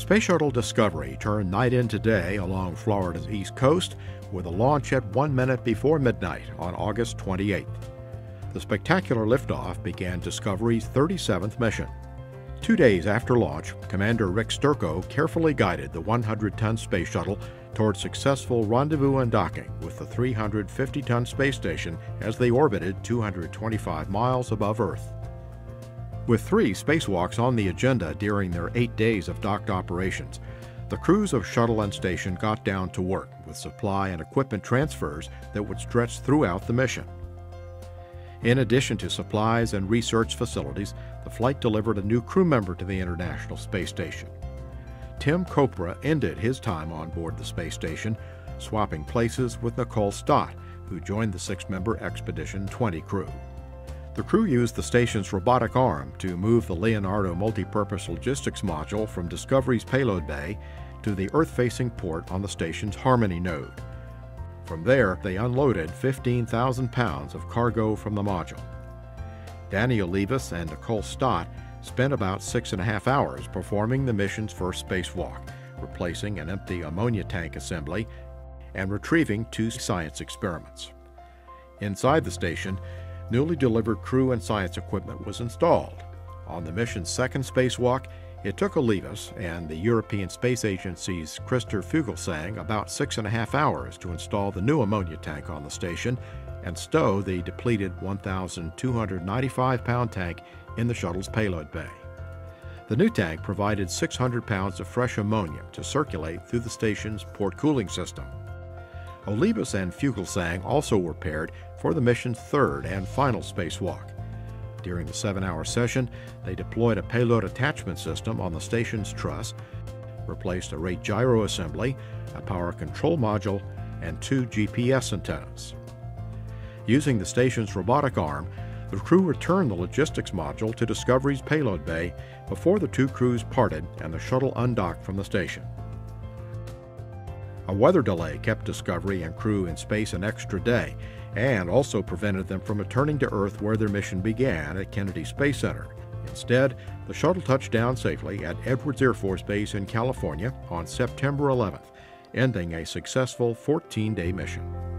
Space Shuttle Discovery turned night into day along Florida's east coast with a launch at one minute before midnight on August 28th. The spectacular liftoff began Discovery's 37th mission. Two days after launch, Commander Rick Sturckow carefully guided the 100 ton space shuttle toward successful rendezvous and docking with the 350 ton space station as they orbited 225 miles above Earth. With three spacewalks on the agenda during their eight days of docked operations, the crews of shuttle and station got down to work with supply and equipment transfers that would stretch throughout the mission. In addition to supplies and research facilities, the flight delivered a new crew member to the International Space Station. Tim Kopra ended his time on board the space station, swapping places with Nicole Stott, who joined the six member Expedition 20 crew. The crew used the station's robotic arm to move the Leonardo multipurpose logistics module from Discovery's payload bay to the Earth facing port on the station's Harmony node. From there, they unloaded 15,000 pounds of cargo from the module. Danny Olivas and Nicole Stott spent about six and a half hours performing the mission's first spacewalk, replacing an empty ammonia tank assembly and retrieving two science experiments. Inside the station, newly delivered crew and science equipment was installed. On the mission's second spacewalk, it took Olivas and the European Space Agency's Christer Fuglesang about six and a half hours to install the new ammonia tank on the station and stow the depleted 1,295 pound tank in the shuttle's payload bay. The new tank provided 600 pounds of fresh ammonia to circulate through the station's port cooling system. Olivas and Fuglesang also were paired for the mission's third and final spacewalk. During the seven hour session, they deployed a payload attachment system on the station's truss, replaced a rate gyro assembly, a power control module, and two GPS antennas. Using the station's robotic arm, the crew returned the logistics module to Discovery's payload bay before the two crews parted and the shuttle undocked from the station. A weather delay kept Discovery and crew in space an extra day and also prevented them from returning to Earth where their mission began at Kennedy Space Center. Instead, the shuttle touched down safely at Edwards Air Force Base in California on September 11th, ending a successful 14 day mission.